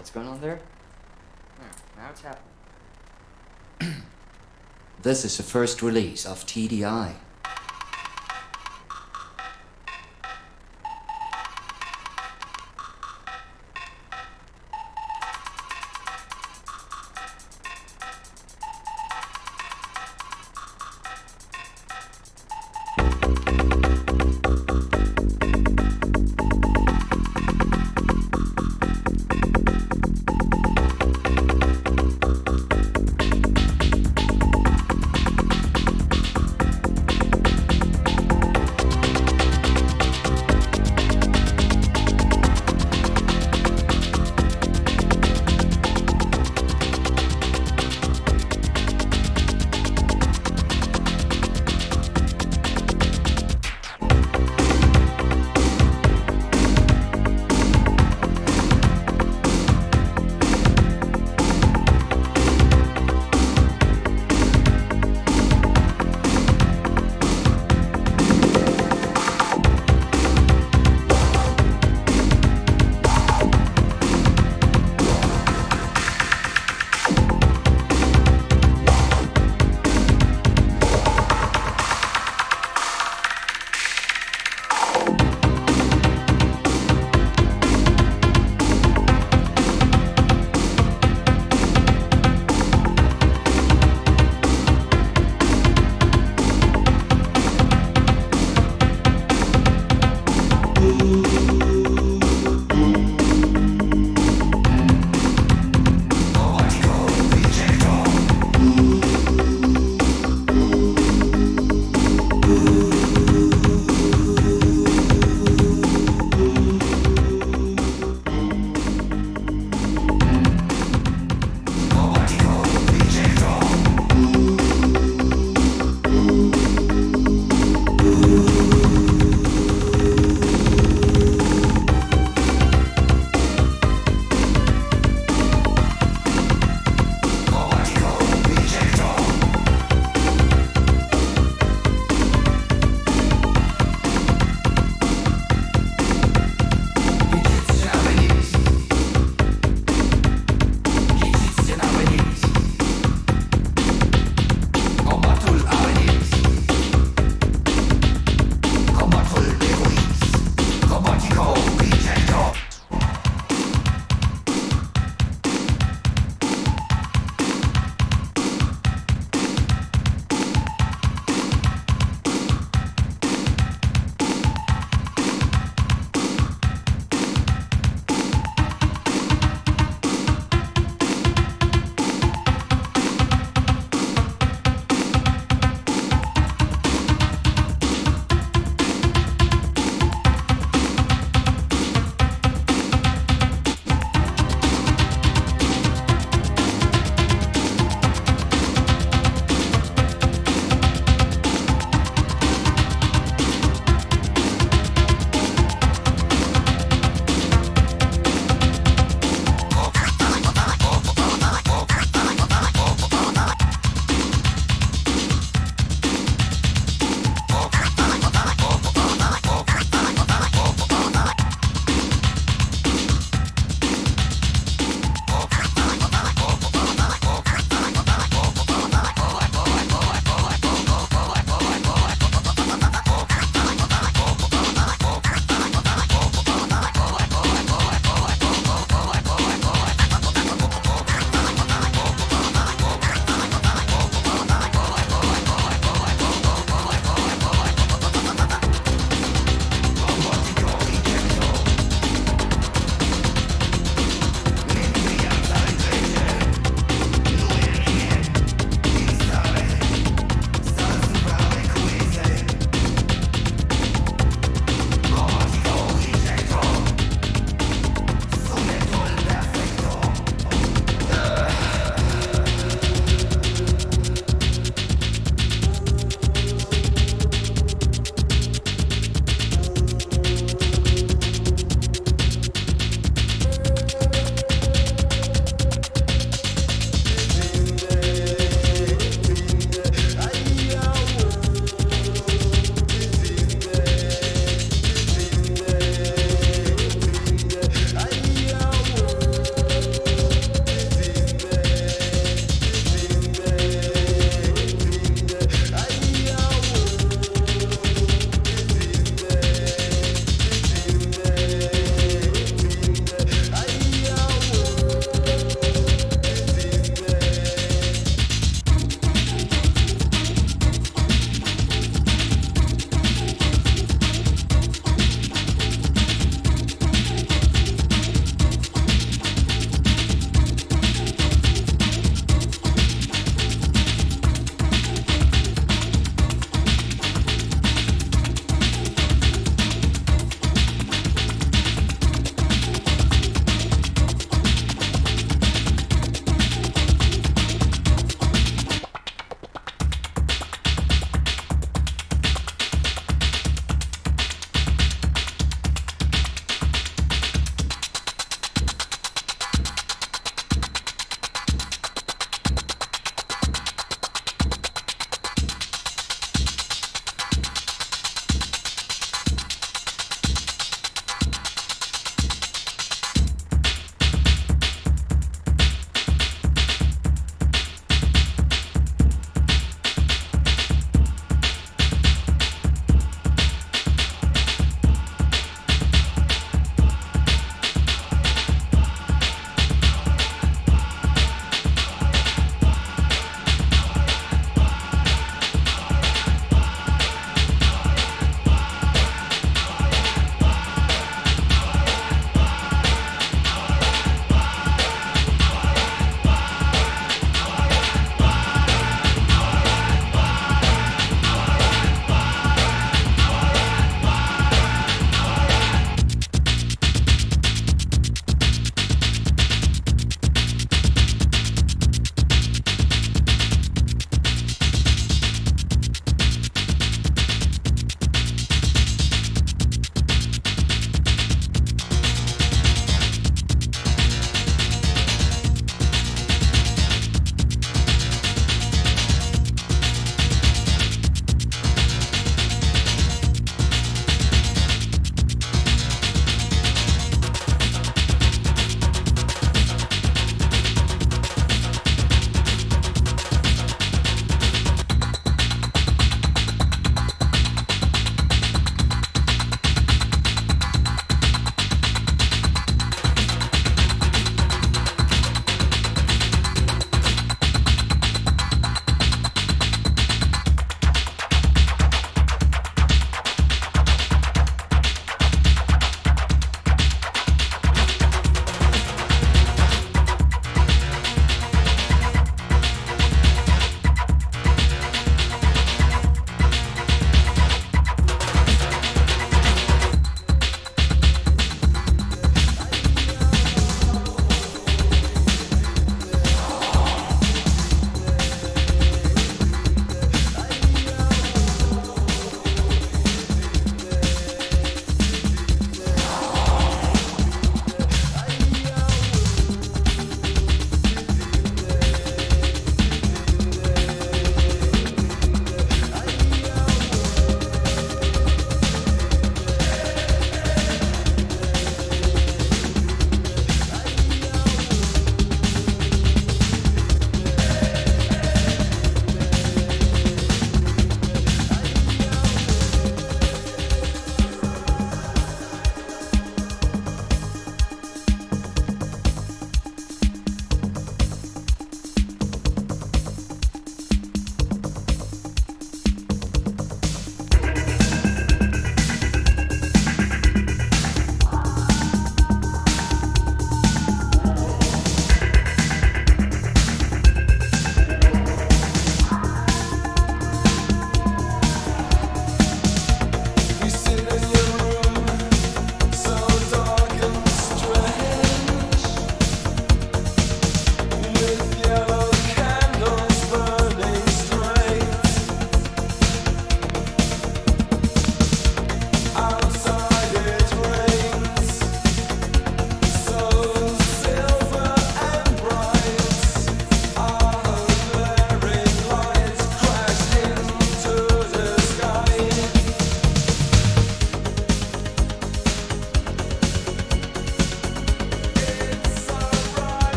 What's going on there? Yeah, now it's happening. This is the first release of TDI.